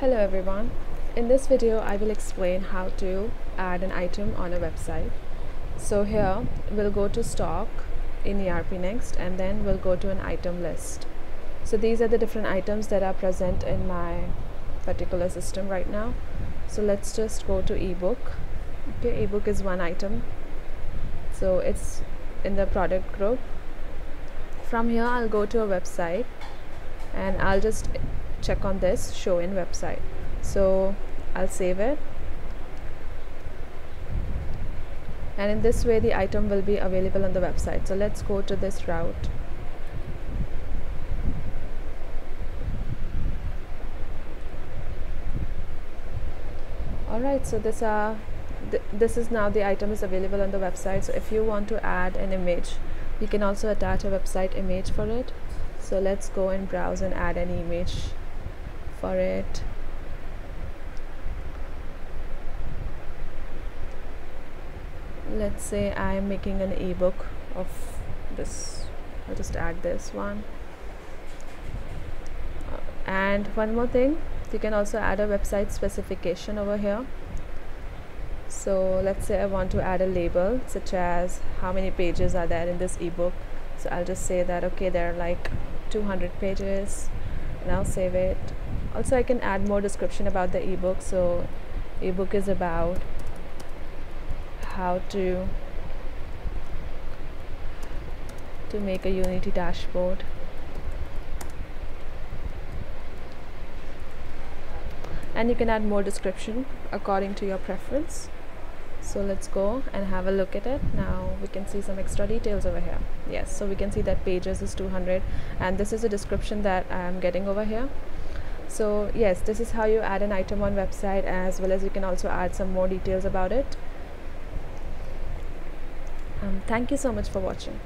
Hello everyone. In this video I will explain how to add an item on a website. So here we'll go to stock in ERPNext and then we'll go to an item list. So these are the different items that are present in my particular system right now. So let's just go to ebook. Okay, ebook is one item. So it's in the product group. From here I'll go to a website and I'll just check on this show in website. So I'll save it. And in this way the item will be available on the website. So let's go to this route. Alright so this uh th this is now the item is available on the website. So if you want to add an image you can also attach a website image for it. So let's go and browse and add an image for it. Let's say I'm making an ebook of this I'll just add this one. Uh, and one more thing you can also add a website specification over here. So let's say I want to add a label such as how many pages are there in this ebook. So I'll just say that okay there are like 200 pages and I'll save it also I can add more description about the ebook. So ebook is about how to to make a unity dashboard. And you can add more description according to your preference. So let's go and have a look at it. Now we can see some extra details over here. Yes so we can see that pages is 200 and this is a description that I'm getting over here so yes this is how you add an item on website as well as you can also add some more details about it. Um, thank you so much for watching